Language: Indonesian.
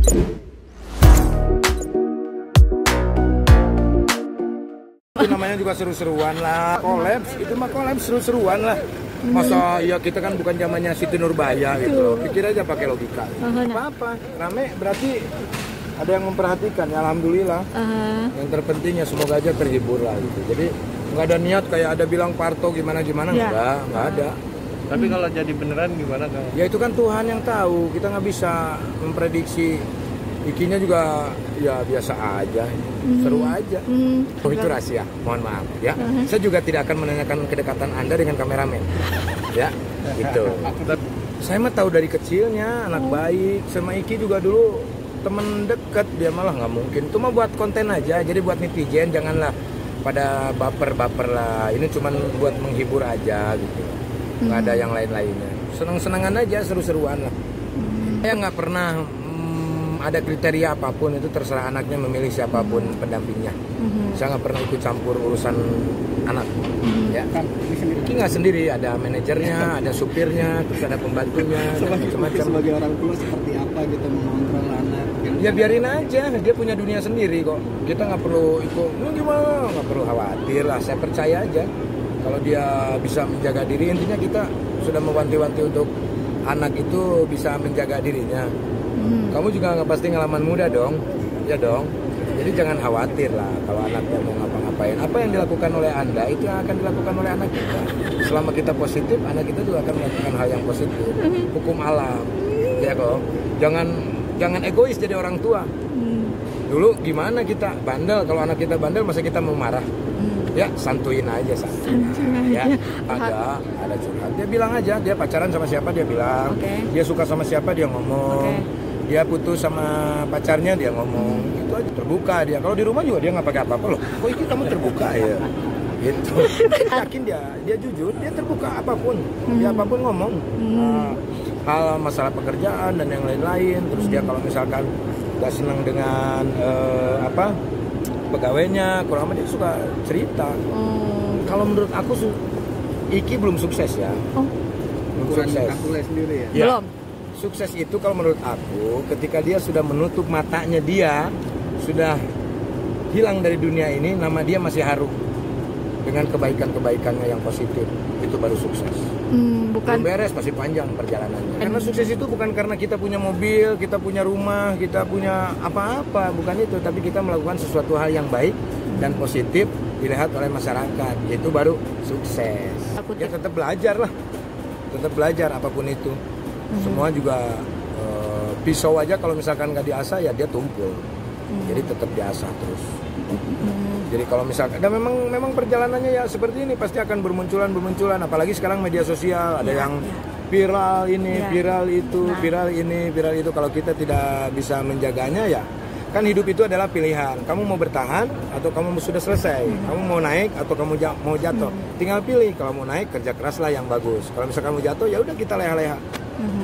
itu namanya juga seru-seruan lah. Kolaps itu mah kolaps seru-seruan lah. Masa ya kita kan bukan zamannya Siti Nurbaya gitu. Loh pikir aja pakai logika. Apa apa rame berarti ada yang memperhatikan ya alhamdulillah. Yang terpenting ya semoga aja terhibur lah gitu. Jadi nggak ada niat kayak ada bilang Parto gimana gimana Ya. enggak nggak ada Tapi kalau jadi beneran gimana Kang? ya itu kan Tuhan yang tahu kita nggak bisa memprediksi ikinya juga ya biasa aja seru aja Hmm. Oh itu rahasia, mohon maaf ya. Saya juga tidak akan menanyakan kedekatan Anda dengan kameramen. Ya, gitu. Saya mah tahu dari kecilnya anak baik. Sama Iki juga dulu temen deket dia malah nggak mungkin. Itu mah buat konten aja. Jadi buat netizen janganlah pada baper-baper lah. Ini cuman buat menghibur aja gitu. Nggak ada yang lain-lainnya. Senang-senangan aja, seru-seruan lah. Saya nggak pernah mm, ada kriteria apa pun itu terserah anaknya memilih siapa pun pendampingnya. Saya nggak pernah ikut campur urusan anak. Ya. Iki nggak sendiri, ada manajernya, ada supirnya, terus ada pembantunya, macam-macam. sebagai orang tua seperti apa gitu mengontrol anak Ya biarin aja, dia punya dunia sendiri kok. Kita nggak perlu ikut, gimana? Nggak perlu khawatir lah. Saya percaya aja kalau dia bisa menjaga diri. Intinya kita sudah mewanti-wanti untuk anak itu bisa menjaga dirinya. Kamu juga nggak pasti ngalaman muda dong, ya dong. Jadi jangan khawatir lah kalau anaknya mau ngapa-ngapain. Apa yang dilakukan oleh anda itu yang akan dilakukan oleh anak kita. Selama kita positif, anak kita juga akan melakukan hal yang positif. Hukum alam, ya kok. Jangan jangan egois jadi orang tua. Dulu gimana kita bandel kalau anak kita bandel masa kita mau marah? Ya santuin aja santuin. Ya ada ada curhat. Dia bilang aja dia pacaran sama siapa dia bilang. Oke. Dia suka sama siapa dia ngomong. Oke. Dia putus sama pacarnya dia ngomong. Itu aja terbuka dia. Kalau di rumah juga dia nggak pakai apa-apa loh. Kok ini kamu terbuka ya? Gitu. Yakin dia, dia jujur, dia terbuka apa pun. Dia apa pun ngomong. Uh, hal masalah pekerjaan dan yang lain-lain. Terus dia kalau misalkan nggak senang dengan eh, apa pegawainya, kurang apa dia suka cerita. Oh. Kalau menurut aku su- Iki belum sukses ya. Oh, Belum ukuran sukses. Sendiri ya Ya. belum. Sukses itu kalau menurut aku ketika dia sudah menutup matanya dia sudah hilang dari dunia ini nama dia masih harum dengan kebaikan-kebaikannya yang positif itu baru sukses. Hmm, Belum bukan beres masih panjang perjalanannya. Karena sukses itu bukan karena kita punya mobil, kita punya rumah, kita punya apa-apa, bukan itu, tapi kita melakukan sesuatu hal yang baik dan positif dilihat oleh masyarakat. Itu baru sukses. Aku Ya tetap belajar lah. Tetap belajar apa pun itu. Semua juga eh, pisau aja kalau misalkan nggak diasah ya dia tumpul. Jadi tetap diasah terus. Jadi kalau misalkan dan memang memang perjalanannya ya seperti ini pasti akan bermunculan bermunculan apalagi sekarang media sosial ada Ya, yang ya. viral ini, Ya. viral itu, Nah. viral ini, viral itu kalau kita tidak bisa menjaganya ya kan hidup itu adalah pilihan. Kamu mau bertahan atau kamu sudah selesai. Kamu mau naik atau kamu ja- mau jatuh. Tinggal pilih. Kalau mau naik kerja keraslah yang bagus. Kalau misalkan kamu jatuh ya udah kita leha-leha.